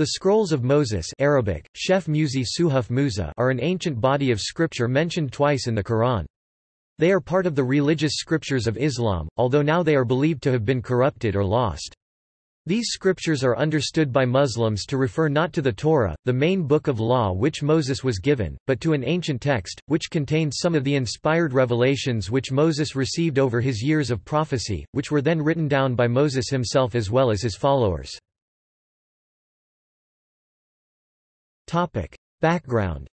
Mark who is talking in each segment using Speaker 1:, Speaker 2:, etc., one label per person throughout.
Speaker 1: The Scrolls of Moses Arabic, Shef Musi Suhuf Musa are an ancient body of scripture mentioned twice in the Quran. They are part of the religious scriptures of Islam, although now they are believed to have been corrupted or lost. These scriptures are understood by Muslims to refer not to the Torah, the main book of law which Moses was given, but to an ancient text, which contained some of the inspired revelations which Moses received over his years of prophecy, which were then written down by Moses himself as well as his followers. Background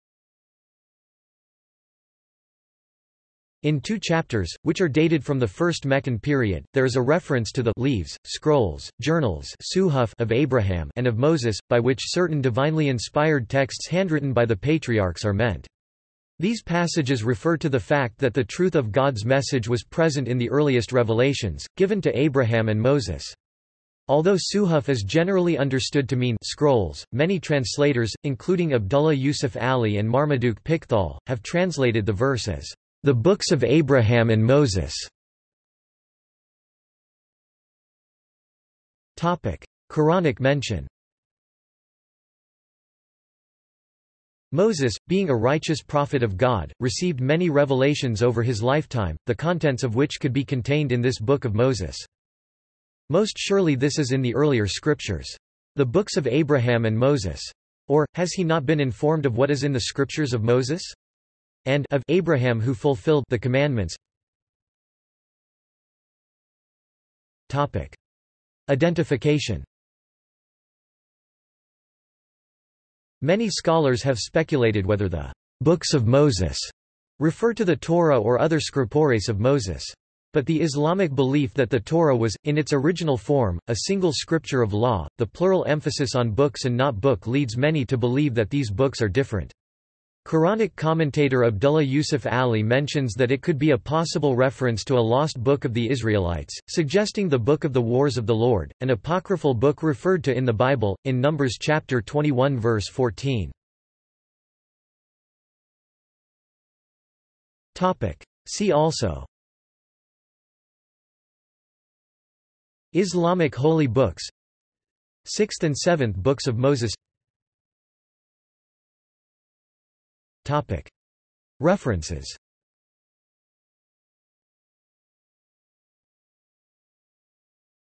Speaker 1: In two chapters, which are dated from the First Meccan period, there is a reference to the leaves, scrolls, journals suhuf of Abraham and of Moses, by which certain divinely inspired texts handwritten by the patriarchs are meant. These passages refer to the fact that the truth of God's message was present in the earliest revelations, given to Abraham and Moses. Although Suhuf is generally understood to mean scrolls, many translators, including Abdullah Yusuf Ali and Marmaduke Pickthall, have translated the verse as, "...the books of Abraham and Moses." Topic: Quranic mention Moses, being a righteous prophet of God, received many revelations over his lifetime, the contents of which could be contained in this Book of Moses. Most surely this is in the earlier scriptures. The books of Abraham and Moses. Or, has he not been informed of what is in the scriptures of Moses? And of Abraham who fulfilled the commandments. Topic. Identification Many scholars have speculated whether the books of Moses refer to the Torah or other scriptures of Moses. But the Islamic belief that the Torah was, in its original form, a single scripture of law, the plural emphasis on books and not book leads many to believe that these books are different. Quranic commentator Abdullah Yusuf Ali mentions that it could be a possible reference to a lost book of the Israelites, suggesting the Book of the Wars of the Lord, an apocryphal book referred to in the Bible, in Numbers chapter 21 verse 14. See also Islamic holy books Sixth and Seventh Books of Moses. References